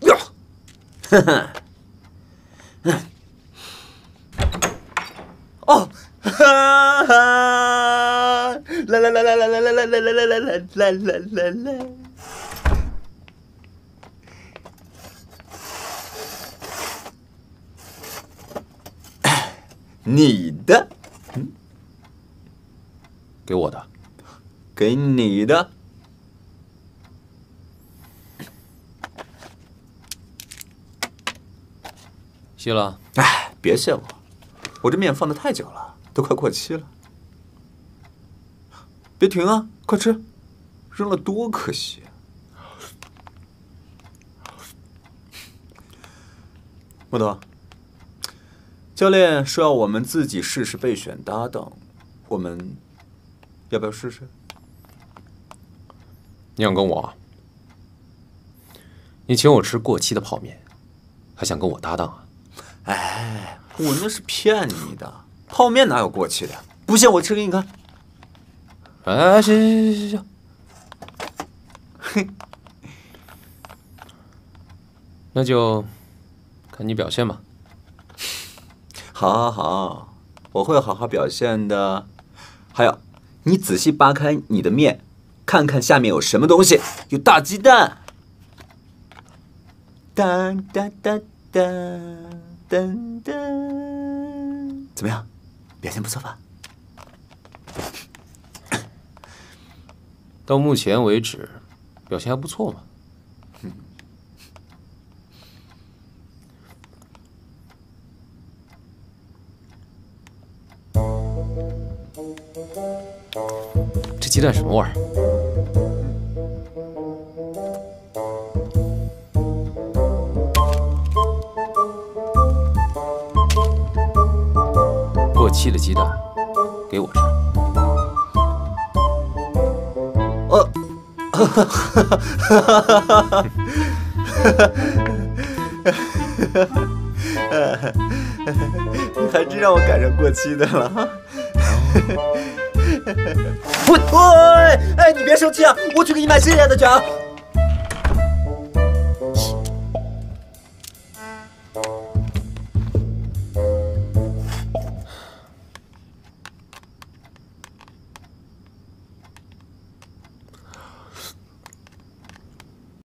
呀，哈哈，哦，哈哈，来来来来来来来来来来来来来来来来，你的，嗯，给我的，给你的。谢了。哎，别谢我，我这面放的太久了，都快过期了。别停啊，快吃，扔了多可惜。木头，教练说要我们自己试试备选搭档，我们要不要试试？你想跟我？你请我吃过期的泡面，还想跟我搭档啊？哎，我那是骗你的，泡面哪有过期的？不信我吃给你看。哎，行行行行行，嘿，那就看你表现吧。好，好，好，我会好好表现的。还有，你仔细扒开你的面，看看下面有什么东西，有大鸡蛋。哒哒哒哒噔噔，怎么样？表现不错吧？到目前为止，表现还不错嘛。这鸡蛋什么味儿？期的鸡蛋给我吃，呃，哈哈哈哈哈哈哈哈哈，哈哈哈哈哈，你还真让我赶上过期的了哈，喂，哎，你别生气啊，我去给你买新鲜的去啊。